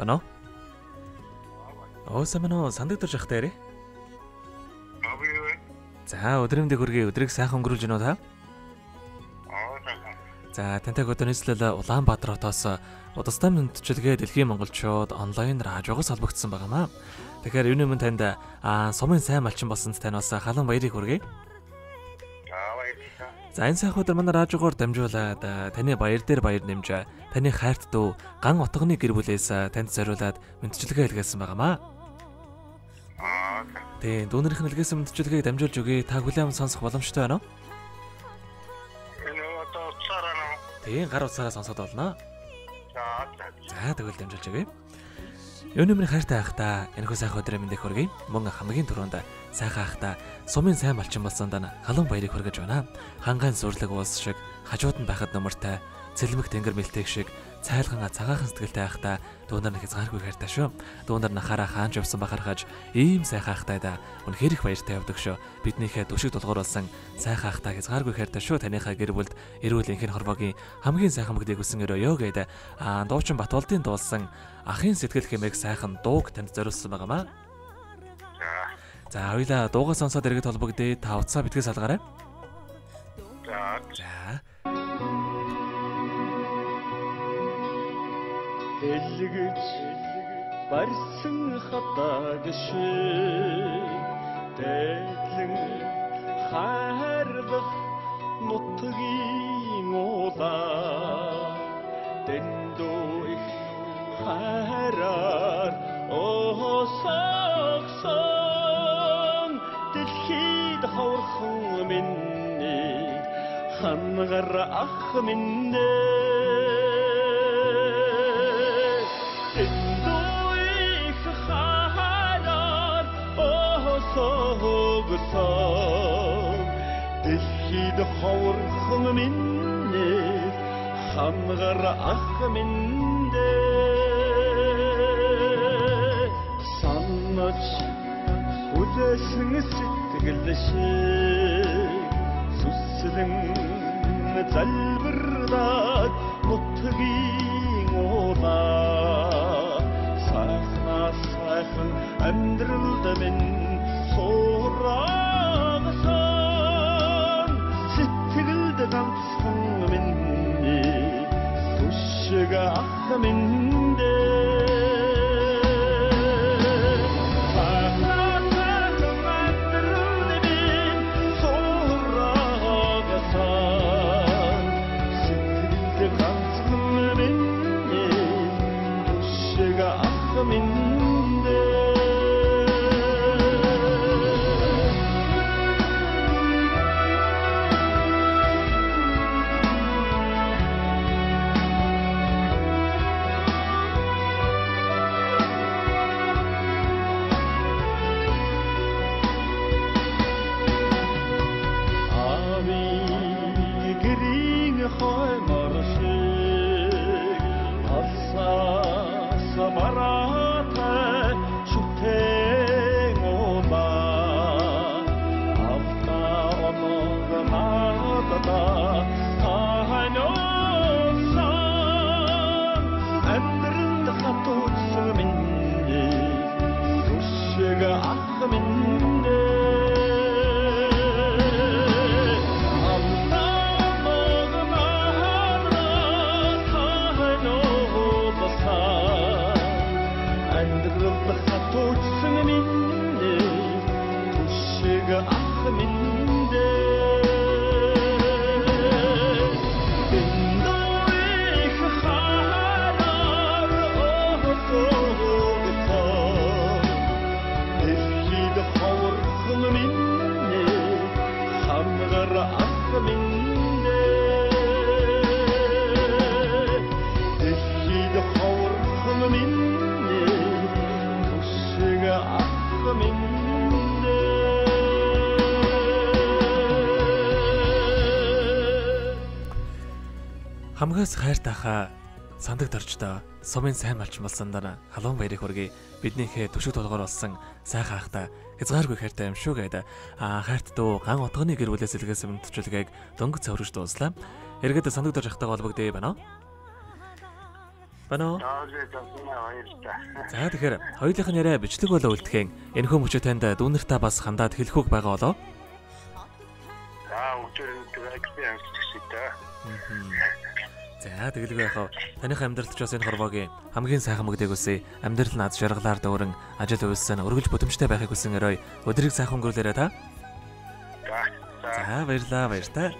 Бано? Оо самано сандаг дурж явах таарэ. За өдрөмдөө хүргэе өдрийг сайхан өнгөрүүлж гинөө та. За тантай өдөр нийслэл Улаанбаатар хотоос удастай мэдчилгээ дэлхийн монголчууд онлайн радиогоос холбогдсон байгаамаа. Тэгэхээр юуны өмнө танд аа сумын сайн малчин болсонд тань бас халуун баярыг хүргэе. За энэ сайхан өдөр манай радиогоор дамжуулаад таны баяр дээр баяр нэмж таны хайрт дүү ган утганы гэр бүлээс танд зориулаад мэдчилгээ илгээсэн байгаамаа. Тийм дүүнэрийнх нь илгээсэн мэдчилгээг дамжуулж өгье. Та хүлээм сонсох боломжтой байна уу? Тийм гар утсаараа сонсоод болно. За тэгвэл дамжуулж өгье. Юуны минь хайртай ах та энэхүү сайхан өдрөө мэндэх хүргэе. Мөн хамгийн түрүүнд сайхан ах та сумын сайн малчин болсон даа халуун баярыг хүргэж байна. Хангайн сүрлэг уус шиг хажууд нь байхад номортой цэлмэг тэнгэр мэлтэйг шиг цайлган цагаахан сэтгэлтэй байхдаа дүүнар нэг хязгааргүй хайртай шүү. Дүүнар нахаараа хаанч явсан бахархаж ийм сайхан ахтай да. Үнэхээр их баяртай явдаг шүү. Биднийхээ төшиг дулгуур болсон сайхан ахтай хязгааргүй хайртай шүү. Таныхаа гэр бүлд эрүүл энхийн хорвогийн хамгийн сайхан мөгдийг өсөн өрөөё гэдэг аа дуучин Батболдын дуулсан ахын сэтгэл хэмээх сайхан дууг танд зориулсан байгаамаа. За хоёлаа дуугаа сонсоод иргэд холбогдъё. Та утсаа битгий салгаарай. За. За. Элгэж барьсан хатаг шиг дэглэн хайрлах нутгийн уулаа. Дэндүү их хайраар осогсон дэлхийд хаврхан миний хангар ах минь согсон дэлхийд ховорхон миний хангар ах миндэ санаж хүлээсэн сэтгэл шиг сүслэн залбирлаад нутгийн уулаа. Сайхнаа сайхан амьдралд минь come in and the blood that torch singing in the Хамгаас хайртайхаа сандаг дорждоо сумын сайн малчин болсон дараа халуун баярыг хүргэе. Биднийхээ төшөг толгоор болсон сайхан ахта хязгааргүй хайртай юм шүү гэдэг. Аа хайрт дөө ган утганы гэр бүлээс илгээсэн мэдчилгээг дөнгөж цаврагч дууслаа. Эргээд сандаг дорж ахтайгаа холбогдъё байна уу? Аа баярлалаа. За тэгэхээр хоёулынх нь яриа бичлэг болоо үлдэхэн энэхүү мөчөө танд дүүнэртээ бас хандаад хэлэхүүг байгаа болоо. Аа өдөр нэг экспириенс гэсэн дээ. За тэгэлгүй яхав. Таних амьдралд ч бас энэ хорвоогийн хамгийн сайхан мөгдөг үсэ амьдрал над жаргалаар дөөрөн ажил үйлсэн өргөж бүтэмжтэй байхыг хүсэн өрөө өдрийг сайхан өнгөрүүлээрэ та. За. Баярлаа баяр та.